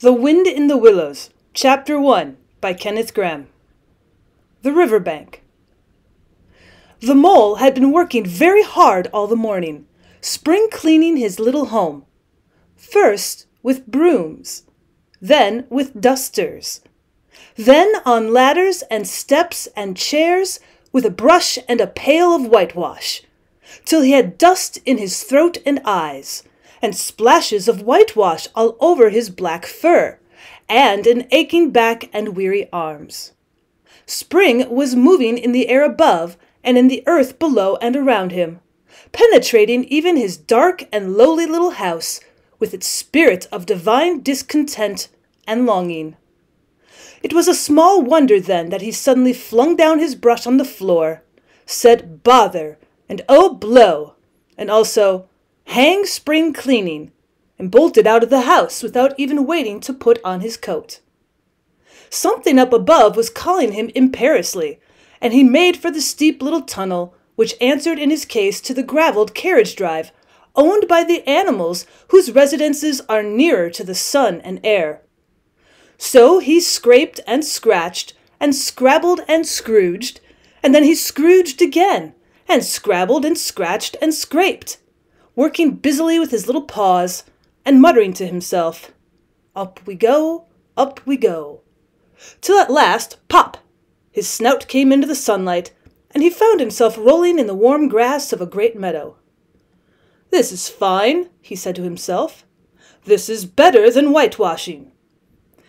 The Wind in the Willows, Chapter 1 by Kenneth Grahame. The River Bank. The mole had been working very hard all the morning, spring cleaning his little home. First with brooms, then with dusters, then on ladders and steps and chairs with a brush and a pail of whitewash, till he had dust in his throat and eyes and splashes of whitewash all over his black fur, and an aching back and weary arms. Spring was moving in the air above and in the earth below and around him, penetrating even his dark and lowly little house with its spirit of divine discontent and longing. It was a small wonder then that he suddenly flung down his brush on the floor, said bother and oh blow, and also hang spring cleaning, and bolted out of the house without even waiting to put on his coat. Something up above was calling him imperiously, and he made for the steep little tunnel which answered in his case to the gravelled carriage drive owned by the animals whose residences are nearer to the sun and air. So he scraped and scratched, and scrabbled and scrooged, and then he scrooged again, and scrabbled and scratched and scraped working busily with his little paws, and muttering to himself, Up we go, up we go. Till at last, pop! His snout came into the sunlight, and he found himself rolling in the warm grass of a great meadow. This is fine, he said to himself. This is better than whitewashing.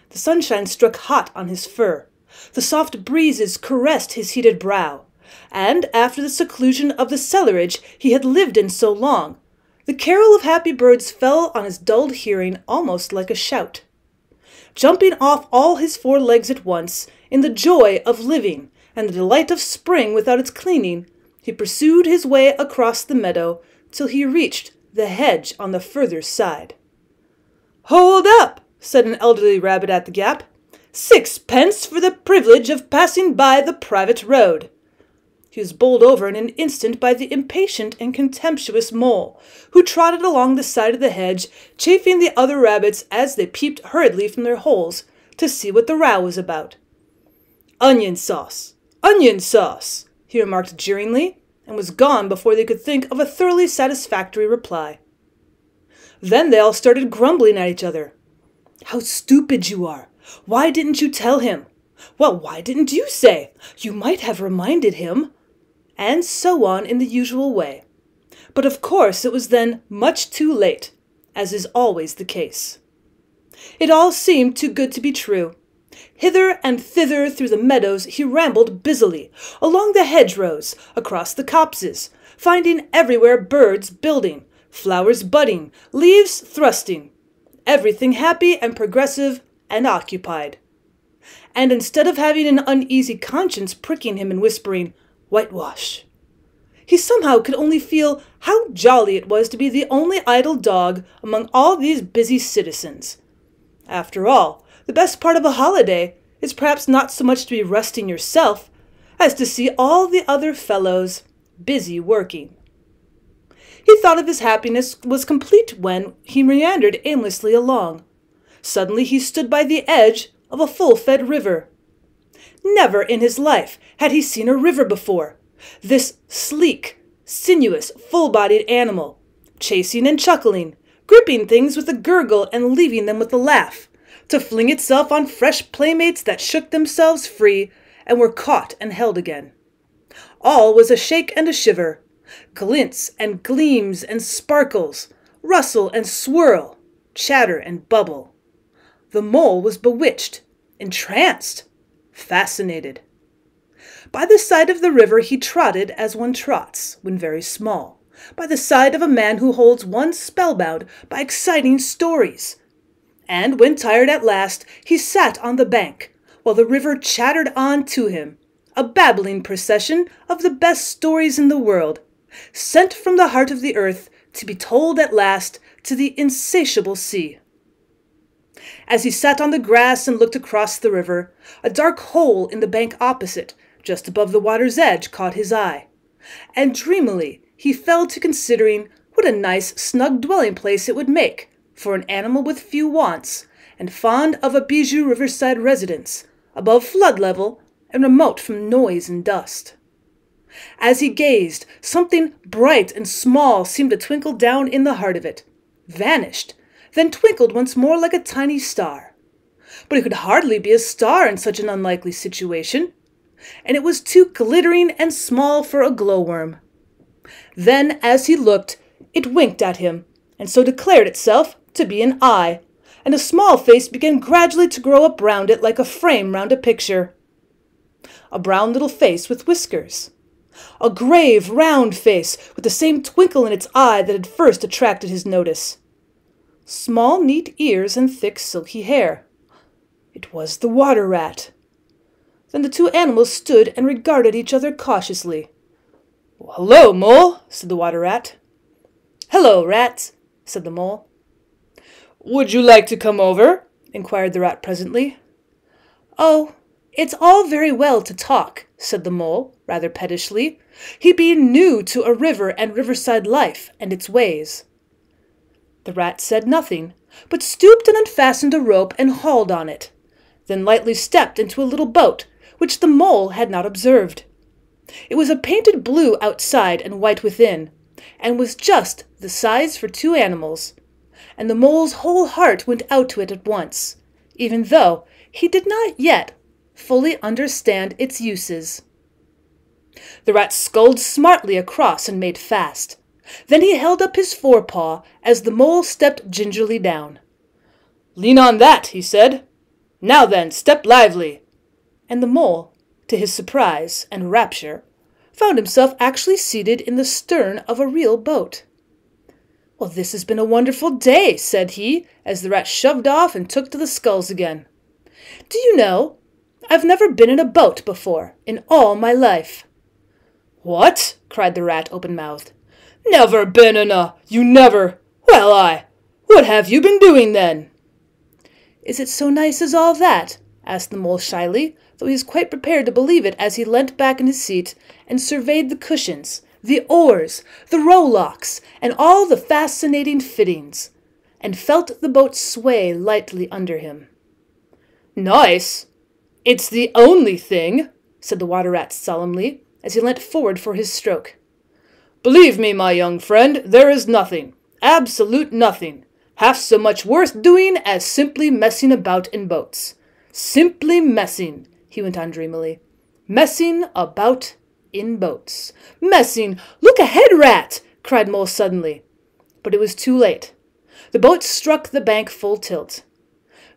The sunshine struck hot on his fur. The soft breezes caressed his heated brow. And after the seclusion of the cellarage he had lived in so long, the carol of happy birds fell on his dulled hearing almost like a shout. Jumping off all his four legs at once, in the joy of living and the delight of spring without its cleaning, he pursued his way across the meadow till he reached the hedge on the further side. Hold up! said an elderly rabbit at the gap. Sixpence for the privilege of passing by the private road. He was bowled over in an instant by the impatient and contemptuous mole, who trotted along the side of the hedge, chaffing the other rabbits as they peeped hurriedly from their holes to see what the row was about. Onion sauce! Onion sauce! he remarked jeeringly, and was gone before they could think of a thoroughly satisfactory reply. Then they all started grumbling at each other. How stupid you are! Why didn't you tell him? Well, why didn't you say? You might have reminded him and so on in the usual way. But of course it was then much too late, as is always the case. It all seemed too good to be true. Hither and thither through the meadows he rambled busily, along the hedgerows, across the copses, finding everywhere birds building, flowers budding, leaves thrusting, everything happy and progressive and occupied. And instead of having an uneasy conscience pricking him and whispering, whitewash. He somehow could only feel how jolly it was to be the only idle dog among all these busy citizens. After all, the best part of a holiday is perhaps not so much to be resting yourself as to see all the other fellows busy working. He thought of his happiness was complete when he meandered aimlessly along. Suddenly he stood by the edge of a full fed river. Never in his life had he seen a river before. This sleek, sinuous, full bodied animal, chasing and chuckling, gripping things with a gurgle and leaving them with a laugh, to fling itself on fresh playmates that shook themselves free and were caught and held again. All was a shake and a shiver, glints and gleams and sparkles, rustle and swirl, chatter and bubble. The mole was bewitched, entranced, fascinated. By the side of the river he trotted as one trots when very small, by the side of a man who holds one spellbound by exciting stories. And when tired at last, he sat on the bank, while the river chattered on to him, a babbling procession of the best stories in the world, sent from the heart of the earth to be told at last to the insatiable sea. As he sat on the grass and looked across the river, a dark hole in the bank opposite, just above the water's edge, caught his eye. And dreamily he fell to considering what a nice, snug dwelling place it would make for an animal with few wants, and fond of a bijou riverside residence, above flood level and remote from noise and dust. As he gazed, something bright and small seemed to twinkle down in the heart of it, vanished, then twinkled once more like a tiny star. But it could hardly be a star in such an unlikely situation, and it was too glittering and small for a glowworm. Then, as he looked, it winked at him, and so declared itself to be an eye, and a small face began gradually to grow up round it like a frame round a picture. A brown little face with whiskers. A grave, round face with the same twinkle in its eye that had first attracted his notice. Small, neat ears and thick, silky hair. It was the water rat. Then the two animals stood and regarded each other cautiously. Hello, Mole, said the water rat. Hello, rats, said the mole. Would you like to come over? inquired the rat presently. Oh, it's all very well to talk, said the mole, rather pettishly, he being new to a river and riverside life and its ways. The rat said nothing, but stooped and unfastened a rope and hauled on it, then lightly stepped into a little boat, which the mole had not observed. It was a painted blue outside and white within, and was just the size for two animals, and the mole's whole heart went out to it at once, even though he did not yet fully understand its uses. The rat sculled smartly across and made fast. Then he held up his forepaw as the mole stepped gingerly down. Lean on that, he said. Now then, step lively. And the mole, to his surprise and rapture, found himself actually seated in the stern of a real boat. Well, this has been a wonderful day, said he, as the rat shoved off and took to the sculls again. Do you know, I've never been in a boat before, in all my life. What? cried the rat, open mouthed. Never been in a. You never. Well, I. What have you been doing then? Is it so nice as all that? asked the mole shyly, though he was quite prepared to believe it as he leant back in his seat and surveyed the cushions, the oars, the rowlocks, and all the fascinating fittings, and felt the boat sway lightly under him. Nice? It's the only thing, said the water rat solemnly, as he leant forward for his stroke. Believe me, my young friend, there is nothing, absolute nothing, half so much worth doing as simply messing about in boats. Simply messing, he went on dreamily. Messing about in boats. Messing! Look ahead, rat! cried Mole suddenly. But it was too late. The boat struck the bank full tilt.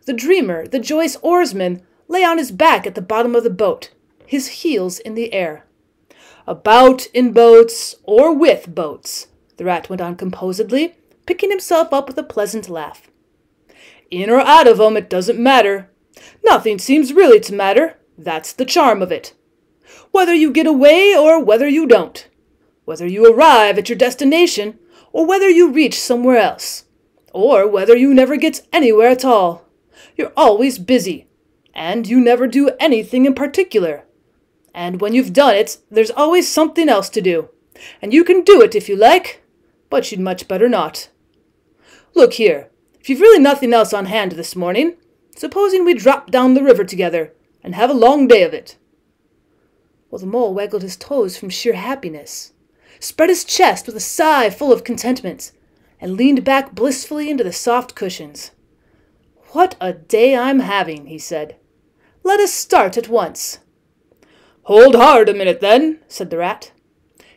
The dreamer, the Joyce oarsman, lay on his back at the bottom of the boat, his heels in the air. About in boats, or with boats, the rat went on composedly, picking himself up with a pleasant laugh. In or out of 'em, it doesn't matter. Nothing seems really to matter. That's the charm of it. Whether you get away or whether you don't. Whether you arrive at your destination or whether you reach somewhere else. Or whether you never get anywhere at all. You're always busy, and you never do anything in particular. And when you've done it, there's always something else to do. And you can do it if you like, but you'd much better not. Look here, if you've really nothing else on hand this morning, supposing we drop down the river together and have a long day of it. Well, the mole waggled his toes from sheer happiness, spread his chest with a sigh full of contentment, and leaned back blissfully into the soft cushions. What a day I'm having, he said. Let us start at once. Hold hard a minute, then, said the rat.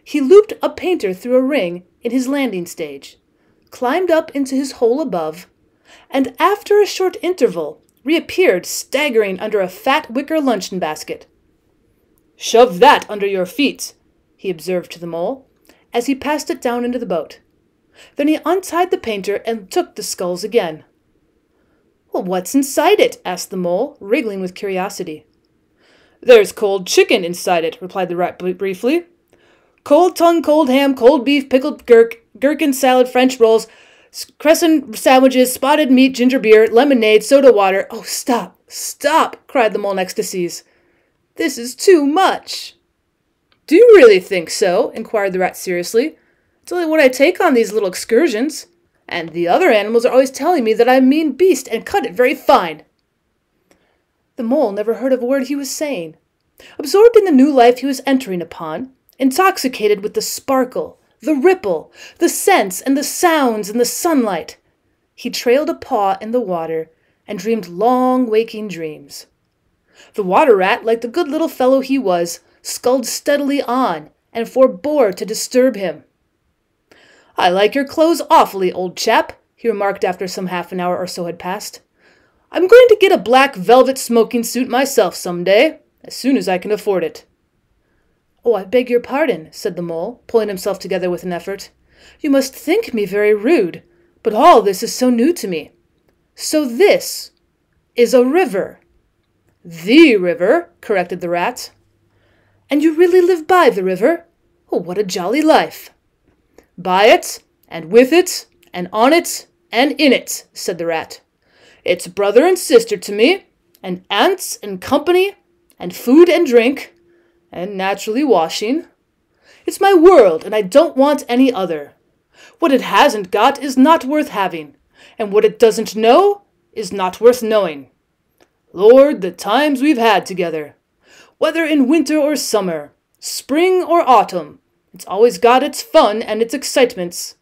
He looped a painter through a ring in his landing stage, climbed up into his hole above, and after a short interval reappeared staggering under a fat wicker luncheon basket. Shove that under your feet, he observed to the mole, as he passed it down into the boat. Then he untied the painter and took the sculls again. Well, what's inside it? asked the mole, wriggling with curiosity. There's cold chicken inside it, replied the rat briefly. Cold tongue, cold ham, cold beef, pickled gherk, gherkin salad, French rolls, crescent sandwiches, spotted meat, ginger beer, lemonade, soda water. Oh, stop, stop, cried the mole in ecstasies. This is too much. Do you really think so? inquired the rat seriously. It's only what I take on these little excursions. And the other animals are always telling me that I'm mean beast and cut it very fine. The mole never heard of a word he was saying. Absorbed in the new life he was entering upon, intoxicated with the sparkle, the ripple, the scents and the sounds and the sunlight, he trailed a paw in the water and dreamed long waking dreams. The water rat, like the good little fellow he was, sculled steadily on and forbore to disturb him. I like your clothes awfully, old chap, he remarked after some half an hour or so had passed. I'm going to get a black velvet smoking suit myself some day, as soon as I can afford it. Oh, I beg your pardon, said the mole, pulling himself together with an effort. You must think me very rude, but all this is so new to me. So this is a river. The river, corrected the rat. And you really live by the river? Oh, what a jolly life! By it, and with it, and on it, and in it, said the rat. It's brother and sister to me, and aunts and company, and food and drink, and naturally washing. It's my world, and I don't want any other. What it hasn't got is not worth having, and what it doesn't know is not worth knowing. Lord, the times we've had together! Whether in winter or summer, spring or autumn, it's always got its fun and its excitements.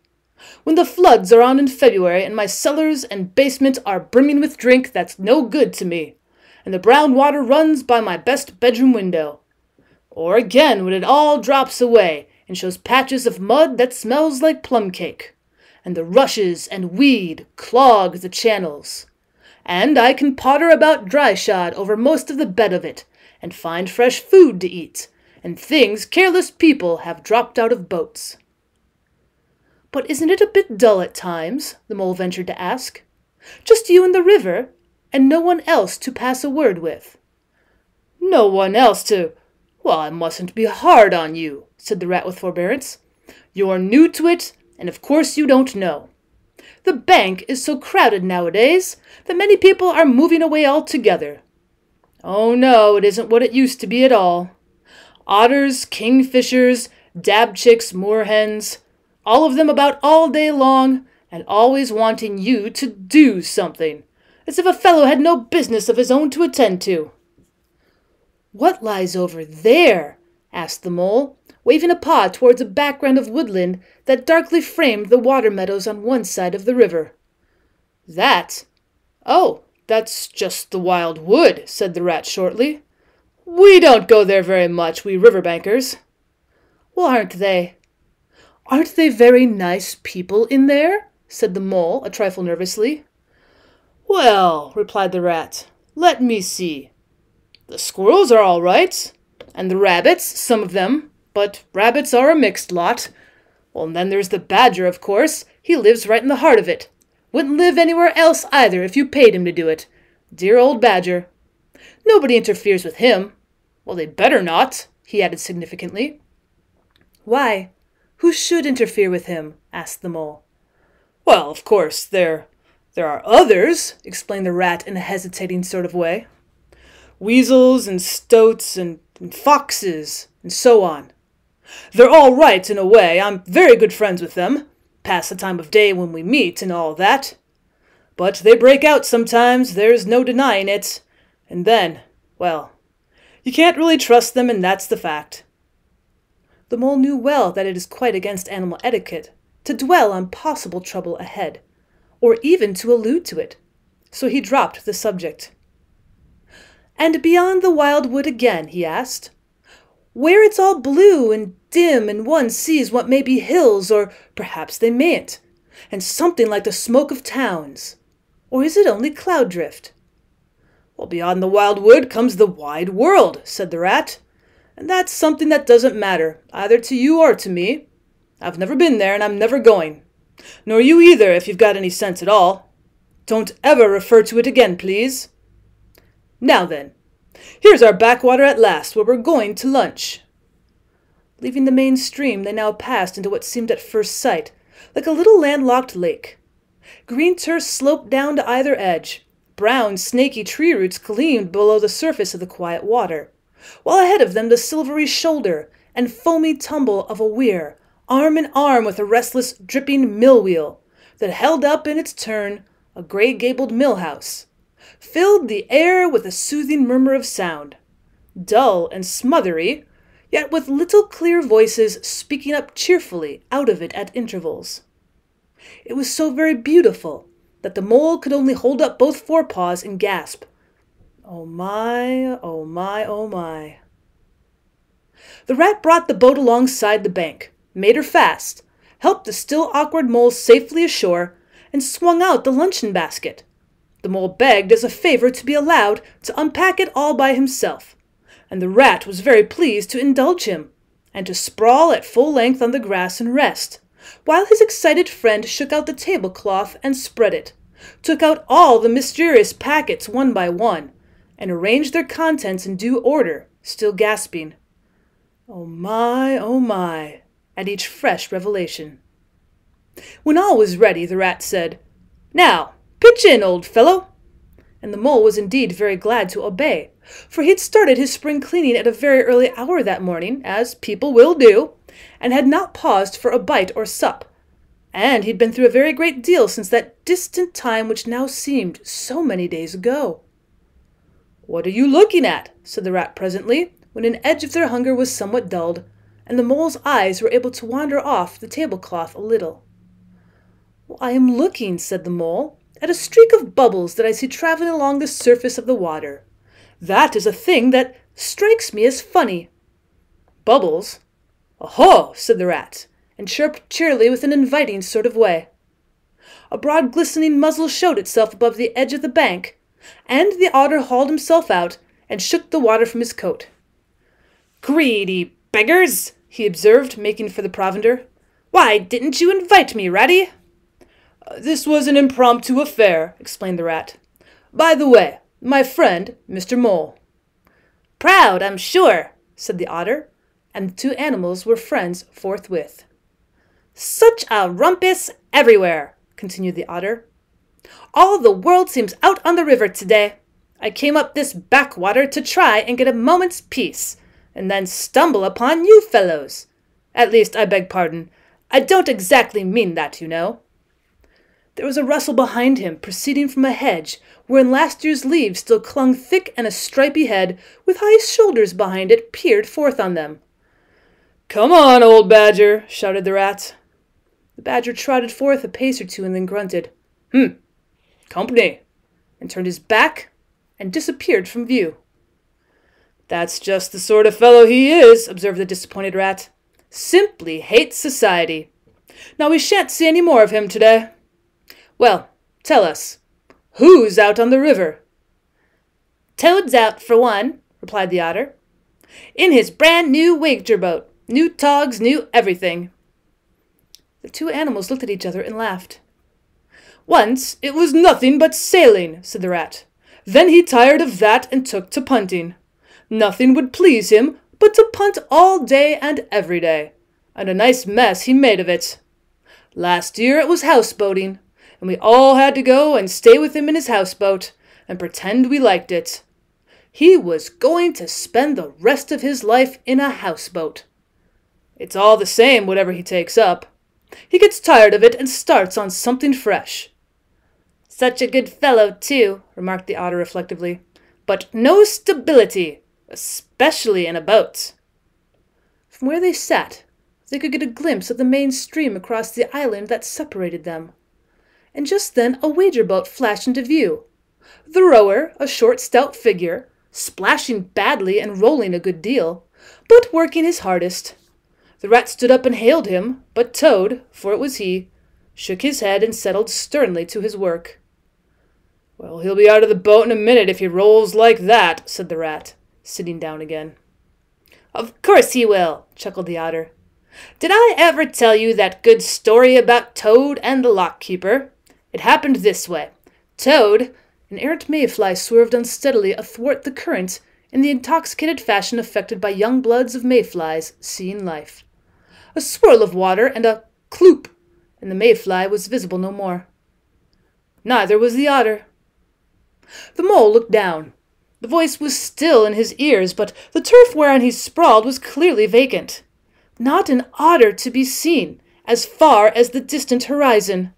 When the floods are on in February and my cellars and basement are brimming with drink that's no good to me, and the brown water runs by my best bedroom window. Or again when it all drops away and shows patches of mud that smells like plum cake, and the rushes and weed clog the channels. And I can potter about dry shod over most of the bed of it, and find fresh food to eat, and things careless people have dropped out of boats. But isn't it a bit dull at times? the mole ventured to ask. Just you and the river, and no one else to pass a word with. No one else to. Well, I mustn't be hard on you, said the rat with forbearance. You're new to it, and of course you don't know. The bank is so crowded nowadays that many people are moving away altogether. Oh no, it isn't what it used to be at all. Otters, kingfishers, dabchicks, moorhens, all of them about all day long, and always wanting you to do something, as if a fellow had no business of his own to attend to. What lies over there? asked the mole, waving a paw towards a background of woodland that darkly framed the water meadows on one side of the river. That? Oh, that's just the wild wood, said the rat shortly. We don't go there very much, we riverbankers. Well, aren't they? Aren't they very nice people in there? said the mole, a trifle nervously. Well, replied the rat, let me see. The squirrels are all right, and the rabbits, some of them, but rabbits are a mixed lot. Well, and then there's the badger, of course. He lives right in the heart of it. Wouldn't live anywhere else either if you paid him to do it. Dear old badger. Nobody interferes with him. Well, they better not, he added significantly. Why? Who should interfere with him? asked the mole. Well, of course, there there are others, explained the rat in a hesitating sort of way. Weasels and stoats and, and foxes and so on. They're all right in a way. I'm very good friends with them. Pass the time of day when we meet and all that. But they break out sometimes, there's no denying it. And then, well, you can't really trust them, and that's the fact. The mole knew well that it is quite against animal etiquette to dwell on possible trouble ahead, or even to allude to it, so he dropped the subject. And beyond the wild wood again, he asked, where it's all blue and dim and one sees what may be hills, or perhaps they mayn't, and something like the smoke of towns. Or is it only cloud drift? Well, beyond the wild wood comes the wide world, said the rat. And that's something that doesn't matter, either to you or to me. I've never been there, and I'm never going. Nor you either, if you've got any sense at all. Don't ever refer to it again, please. Now then, here's our backwater at last, where we're going to lunch. Leaving the main stream, they now passed into what seemed at first sight like a little landlocked lake. Green turf sloped down to either edge. Brown, snaky tree roots gleamed below the surface of the quiet water while ahead of them the silvery shoulder and foamy tumble of a weir, arm in arm with a restless, dripping mill wheel, that held up in its turn a gray gabled mill house, filled the air with a soothing murmur of sound, dull and smothery, yet with little clear voices speaking up cheerfully out of it at intervals. It was so very beautiful that the mole could only hold up both forepaws and gasp, Oh my, oh my, oh my. The rat brought the boat alongside the bank, made her fast, helped the still awkward mole safely ashore, and swung out the luncheon basket. The mole begged as a favor to be allowed to unpack it all by himself, and the rat was very pleased to indulge him, and to sprawl at full length on the grass and rest, while his excited friend shook out the tablecloth and spread it, took out all the mysterious packets one by one, and arranged their contents in due order, still gasping, Oh my, oh my, at each fresh revelation. When all was ready, the rat said, Now, pitch in, old fellow. And the mole was indeed very glad to obey, for he had started his spring cleaning at a very early hour that morning, as people will do, and had not paused for a bite or sup. And he'd been through a very great deal since that distant time which now seemed so many days ago. What are you looking at? said the rat presently, when an edge of their hunger was somewhat dulled, and the mole's eyes were able to wander off the tablecloth a little. Well, I am looking, said the mole, at a streak of bubbles that I see traveling along the surface of the water. That is a thing that strikes me as funny. Bubbles? Oho, said the rat, and chirped cheerily with an inviting sort of way. A broad glistening muzzle showed itself above the edge of the bank, and the otter hauled himself out and shook the water from his coat. Greedy beggars, he observed, making for the provender. Why didn't you invite me, Ratty? This was an impromptu affair, explained the rat. By the way, my friend, Mr. Mole. Proud, I'm sure, said the otter, and the two animals were friends forthwith. Such a rumpus everywhere, continued the otter. All the world seems out on the river today. I came up this backwater to try and get a moment's peace, and then stumble upon you fellows. At least, I beg pardon. I don't exactly mean that, you know. There was a rustle behind him, proceeding from a hedge, wherein last year's leaves still clung thick, and a stripy head, with high shoulders behind it, peered forth on them. Come on, old badger, shouted the rat. The badger trotted forth a pace or two and then grunted, Hmm, company, and turned his back and disappeared from view. That's just the sort of fellow he is, observed the disappointed rat. Simply hates society. Now we shan't see any more of him today. Well, tell us, who's out on the river? Toad's out, for one, replied the otter. In his brand new wager boat. New togs, new everything. The two animals looked at each other and laughed. Once it was nothing but sailing, said the rat. Then he tired of that and took to punting. Nothing would please him but to punt all day and every day, and a nice mess he made of it. Last year it was houseboating, and we all had to go and stay with him in his houseboat and pretend we liked it. He was going to spend the rest of his life in a houseboat. It's all the same whatever he takes up. He gets tired of it and starts on something fresh. Such a good fellow, too, remarked the otter reflectively. But no stability, especially in a boat. From where they sat, they could get a glimpse of the main stream across the island that separated them. And just then a wager boat flashed into view. The rower, a short, stout figure, splashing badly and rolling a good deal, but working his hardest. The rat stood up and hailed him, but Toad, for it was he, shook his head and settled sternly to his work. Well, he'll be out of the boat in a minute if he rolls like that, said the rat, sitting down again. Of course he will, chuckled the otter. Did I ever tell you that good story about Toad and the lock-keeper? It happened this way. Toad, an errant mayfly swerved unsteadily athwart the current in the intoxicated fashion affected by young bloods of mayflies seeing life. A swirl of water and a cloop, and the mayfly was visible no more. Neither was the otter. The mole looked down. The voice was still in his ears, but the turf whereon he sprawled was clearly vacant. Not an otter to be seen, as far as the distant horizon.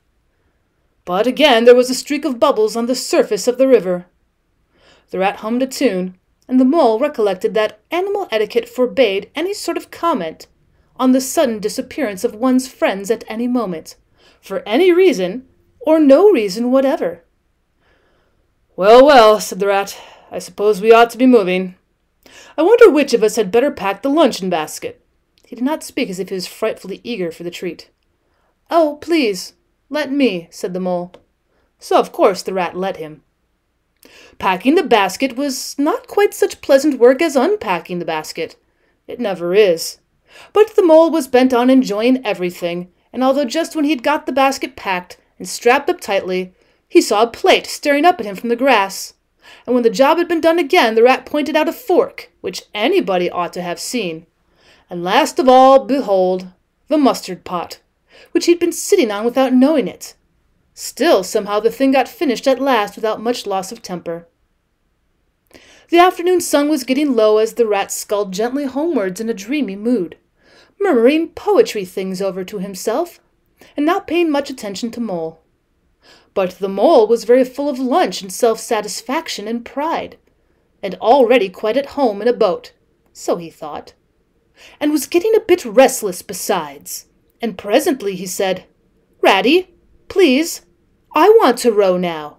But again there was a streak of bubbles on the surface of the river. The rat hummed a tune, and the mole recollected that animal etiquette forbade any sort of comment on the sudden disappearance of one's friends at any moment, for any reason or no reason whatever. Well, well, said the rat, I suppose we ought to be moving. I wonder which of us had better pack the luncheon basket. He did not speak as if he was frightfully eager for the treat. Oh, please, let me, said the mole. So of course the rat let him. Packing the basket was not quite such pleasant work as unpacking the basket. It never is. But the mole was bent on enjoying everything, and although just when he had got the basket packed and strapped up tightly, he saw a plate staring up at him from the grass. And when the job had been done again, the rat pointed out a fork, which anybody ought to have seen. And last of all, behold, the mustard pot, which he'd been sitting on without knowing it. Still, somehow, the thing got finished at last without much loss of temper. The afternoon sun was getting low as the rat sculled gently homewards in a dreamy mood, murmuring poetry things over to himself, and not paying much attention to Mole. But the mole was very full of lunch and self satisfaction and pride, and already quite at home in a boat, so he thought, and was getting a bit restless besides. And presently he said, Ratty, please, I want to row now.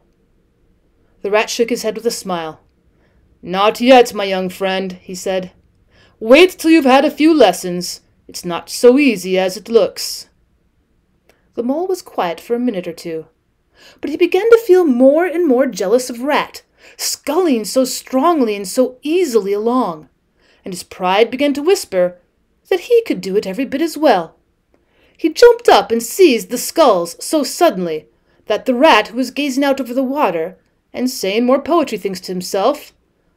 The rat shook his head with a smile. Not yet, my young friend, he said. Wait till you've had a few lessons. It's not so easy as it looks. The mole was quiet for a minute or two, but he began to feel more and more jealous of Rat, sculling so strongly and so easily along, and his pride began to whisper that he could do it every bit as well. He jumped up and seized the sculls so suddenly that the rat, who was gazing out over the water and saying more poetry things to himself,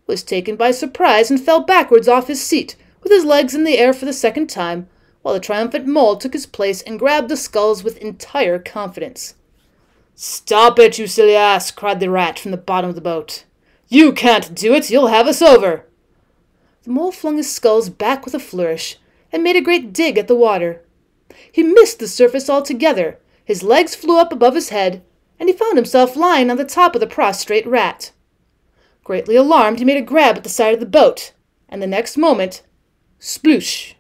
was taken by surprise and fell backwards off his seat, with his legs in the air for the second time, while the triumphant mole took his place and grabbed the sculls with entire confidence. Stop it, you silly ass! cried the rat from the bottom of the boat. You can't do it! You'll have us over! The mole flung his sculls back with a flourish, and made a great dig at the water. He missed the surface altogether, his legs flew up above his head, and he found himself lying on the top of the prostrate rat. Greatly alarmed, he made a grab at the side of the boat, and the next moment, sploosh!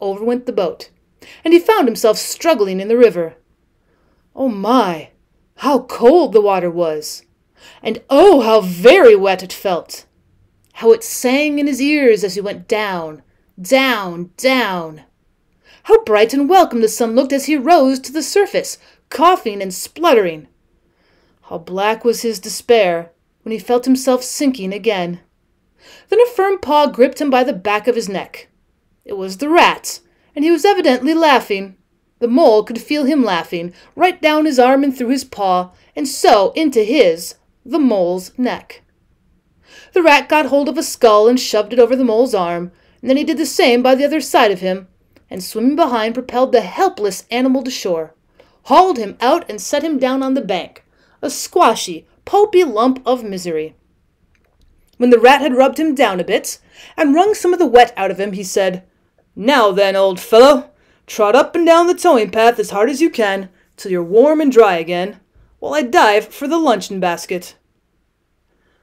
Over went the boat, and he found himself struggling in the river. Oh my! How cold the water was! And oh, how very wet it felt! How it sang in his ears as he went down, down, down! How bright and welcome the sun looked as he rose to the surface, coughing and spluttering! How black was his despair when he felt himself sinking again! Then a firm paw gripped him by the back of his neck. It was the rat, and he was evidently laughing. The mole could feel him laughing, right down his arm and through his paw, and so into his, the mole's, neck. The rat got hold of a scull and shoved it over the mole's arm, and then he did the same by the other side of him, and swimming behind propelled the helpless animal to shore, hauled him out and set him down on the bank, a squashy, pulpy lump of misery. When the rat had rubbed him down a bit, and wrung some of the wet out of him, he said, Now then, old fellow, trot up and down the towing path as hard as you can, till you're warm and dry again, while I dive for the luncheon basket.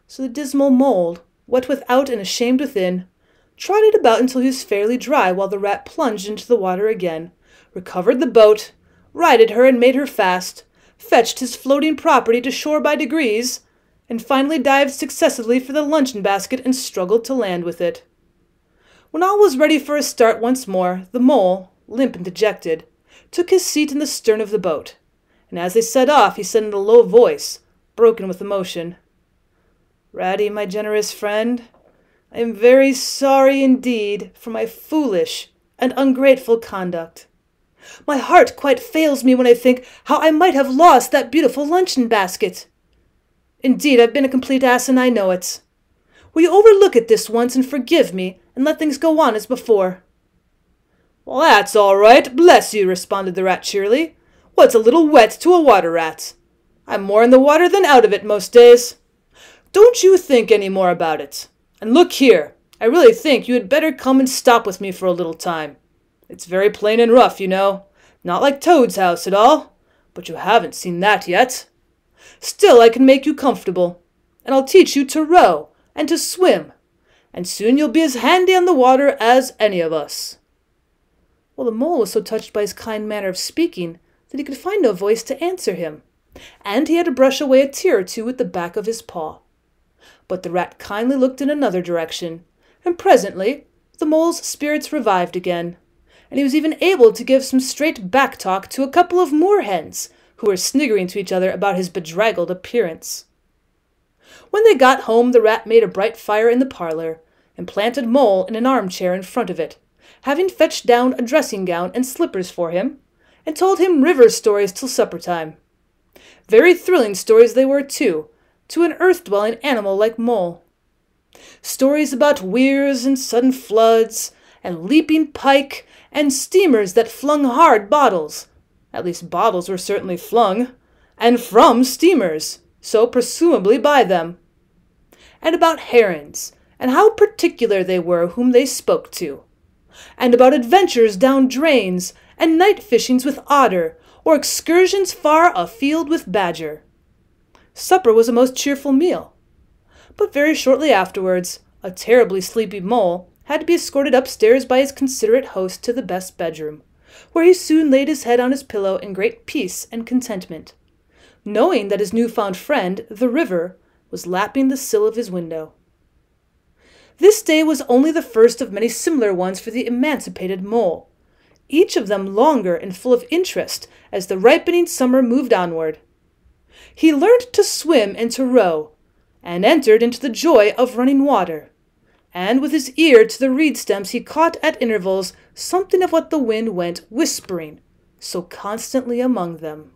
So the dismal mole, wet without and ashamed within, trotted about until he was fairly dry while the rat plunged into the water again, recovered the boat, righted her and made her fast, fetched his floating property to shore by degrees, and finally dived successively for the luncheon basket and struggled to land with it. When all was ready for a start once more, the mole, limp and dejected, took his seat in the stern of the boat, and as they set off he said in a low voice, broken with emotion, Ratty, my generous friend, I am very sorry indeed for my foolish and ungrateful conduct. My heart quite fails me when I think how I might have lost that beautiful luncheon basket. Indeed, I've been a complete ass, and I know it. Will you overlook it this once and forgive me, and let things go on as before? Well, that's all right, bless you, responded the rat cheerily. What's a little wet to a water rat? I'm more in the water than out of it most days. Don't you think any more about it. And look here, I really think you had better come and stop with me for a little time. It's very plain and rough, you know. Not like Toad's house at all. But you haven't seen that yet. Still, I can make you comfortable, and I'll teach you to row and to swim, and soon you'll be as handy on the water as any of us. Well, the mole was so touched by his kind manner of speaking that he could find no voice to answer him, and he had to brush away a tear or two with the back of his paw. But the rat kindly looked in another direction, and presently the mole's spirits revived again, and he was even able to give some straight back talk to a couple of moorhens who were sniggering to each other about his bedraggled appearance. When they got home, the rat made a bright fire in the parlor, and planted Mole in an armchair in front of it, having fetched down a dressing gown and slippers for him, and told him river stories till supper time. Very thrilling stories they were, too, to an earth dwelling animal like Mole. Stories about weirs and sudden floods, and leaping pike, and steamers that flung hard bottles. At least bottles were certainly flung, and from steamers, so presumably by them. And about herons, and how particular they were whom they spoke to. And about adventures down drains, and night fishings with otter, or excursions far afield with badger. Supper was a most cheerful meal. But very shortly afterwards, a terribly sleepy mole had to be escorted upstairs by his considerate host to the best bedroom, where he soon laid his head on his pillow in great peace and contentment, knowing that his new-found friend, the river, was lapping the sill of his window. This day was only the first of many similar ones for the emancipated mole, each of them longer and full of interest as the ripening summer moved onward. He learned to swim and to row, and entered into the joy of running water. And with his ear to the reed stems he caught at intervals something of what the wind went whispering so constantly among them.